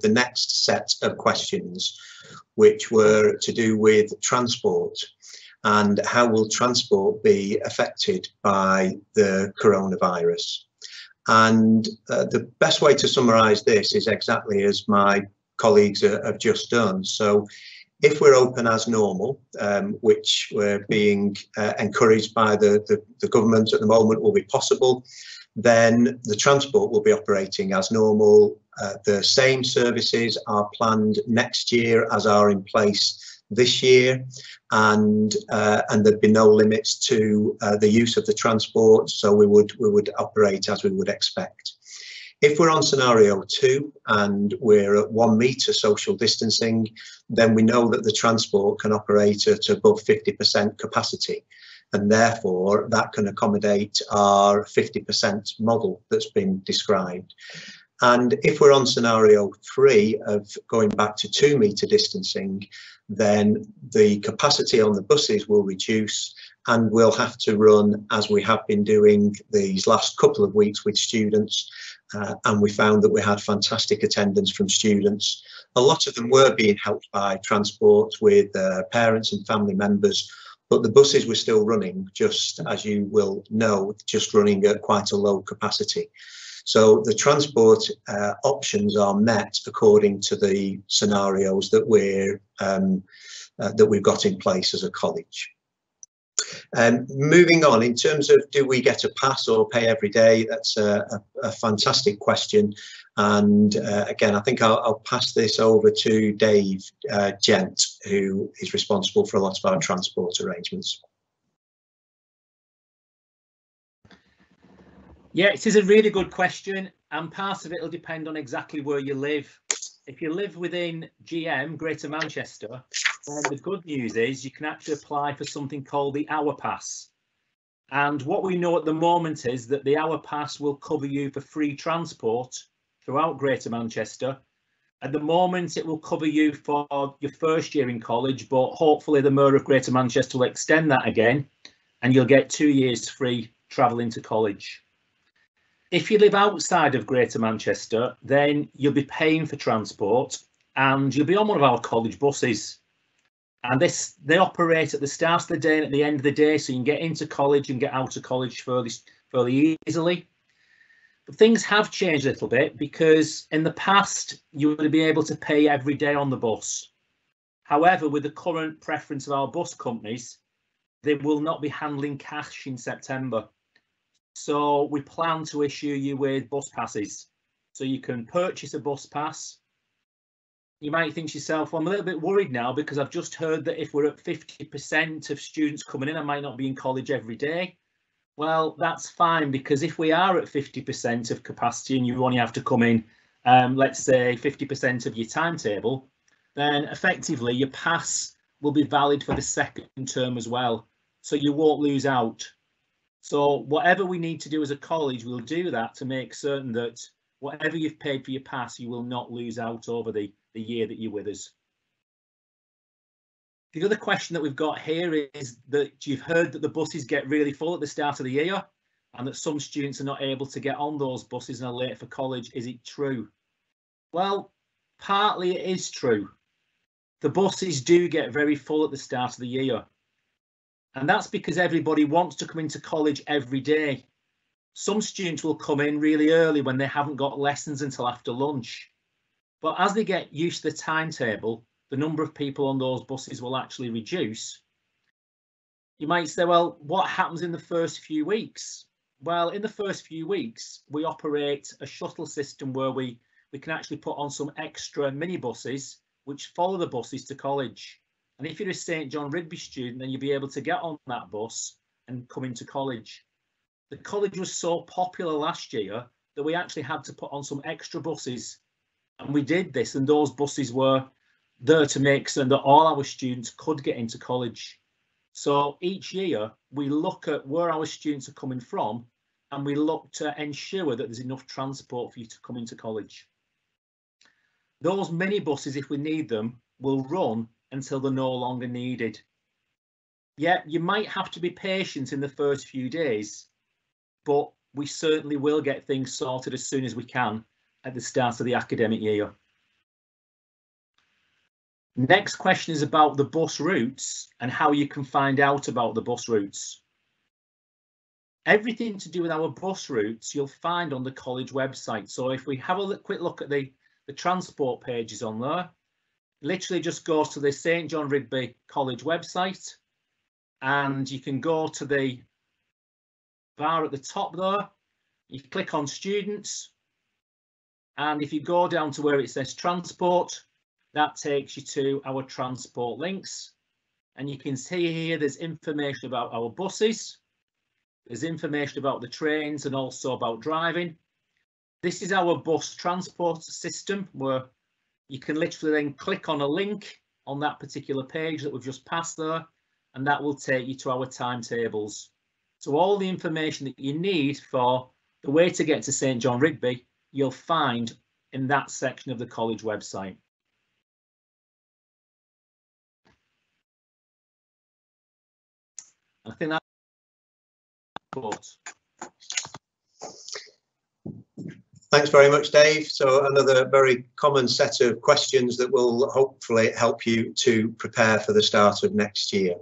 the next set of questions, which were to do with transport and how will transport be affected by the coronavirus. And uh, the best way to summarise this is exactly as my colleagues have just done. So if we're open as normal, um, which we're being uh, encouraged by the, the, the, government at the moment will be possible, then the transport will be operating as normal. Uh, the same services are planned next year as are in place this year and uh, and there'd be no limits to uh, the use of the transport so we would we would operate as we would expect if we're on scenario two and we're at one metre social distancing, then we know that the transport can operate at above 50% capacity. And therefore, that can accommodate our 50% model that's been described. And if we're on scenario three of going back to two metre distancing, then the capacity on the buses will reduce and we'll have to run as we have been doing these last couple of weeks with students uh, and we found that we had fantastic attendance from students. A lot of them were being helped by transport with uh, parents and family members, but the buses were still running, just as you will know, just running at quite a low capacity. So the transport uh, options are met according to the scenarios that we're um, uh, that we've got in place as a college. Um, moving on, in terms of do we get a pass or pay every day, that's a, a, a fantastic question. And uh, again, I think I'll, I'll, pass this over to Dave uh, Gent, who is responsible for a lot of our transport arrangements. Yeah, it is a really good question, and part of it will depend on exactly where you live. If you live within GM, Greater Manchester, then the good news is you can actually apply for something called the Our Pass. And what we know at the moment is that the Our Pass will cover you for free transport throughout Greater Manchester. At the moment, it will cover you for your first year in college, but hopefully the Mayor of Greater Manchester will extend that again and you'll get two years free travelling to college. If you live outside of Greater Manchester, then you'll be paying for transport and you'll be on one of our college buses. And this they operate at the start of the day and at the end of the day, so you can get into college and get out of college fairly, fairly easily. But things have changed a little bit because in the past you would be able to pay every day on the bus. However, with the current preference of our bus companies, they will not be handling cash in September. So we plan to issue you with bus passes. So you can purchase a bus pass. You might think to yourself, well, I'm a little bit worried now because I've just heard that if we're at 50% of students coming in, I might not be in college every day. Well, that's fine because if we are at 50% of capacity and you only have to come in, um, let's say 50% of your timetable, then effectively your pass will be valid for the second term as well. So you won't lose out. So whatever we need to do as a college, we'll do that to make certain that whatever you've paid for your pass, you will not lose out over the, the year that you're with us. The other question that we've got here is that you've heard that the buses get really full at the start of the year and that some students are not able to get on those buses and are late for college. Is it true? Well, partly it is true. The buses do get very full at the start of the year. And that's because everybody wants to come into college every day. Some students will come in really early when they haven't got lessons until after lunch. But as they get used to the timetable, the number of people on those buses will actually reduce. You might say, well, what happens in the first few weeks? Well, in the first few weeks, we operate a shuttle system where we, we can actually put on some extra minibuses which follow the buses to college. And if you're a St John Rigby student, then you'll be able to get on that bus and come into college. The college was so popular last year that we actually had to put on some extra buses. And we did this, and those buses were there to make certain that all our students could get into college. So each year we look at where our students are coming from and we look to ensure that there's enough transport for you to come into college. Those mini buses, if we need them, will run until they're no longer needed. Yeah, you might have to be patient in the first few days, but we certainly will get things sorted as soon as we can at the start of the academic year. Next question is about the bus routes and how you can find out about the bus routes. Everything to do with our bus routes you'll find on the college website. So if we have a quick look at the, the transport pages on there, literally just goes to the St John Rigby College website and you can go to the bar at the top there. You click on students and if you go down to where it says transport, that takes you to our transport links. And you can see here there's information about our buses. There's information about the trains and also about driving. This is our bus transport system where you can literally then click on a link on that particular page that we've just passed there and that will take you to our timetables. So all the information that you need for the way to get to St John Rigby, you'll find in that section of the college website. I think that Thanks very much, Dave. So another very common set of questions that will hopefully help you to prepare for the start of next year.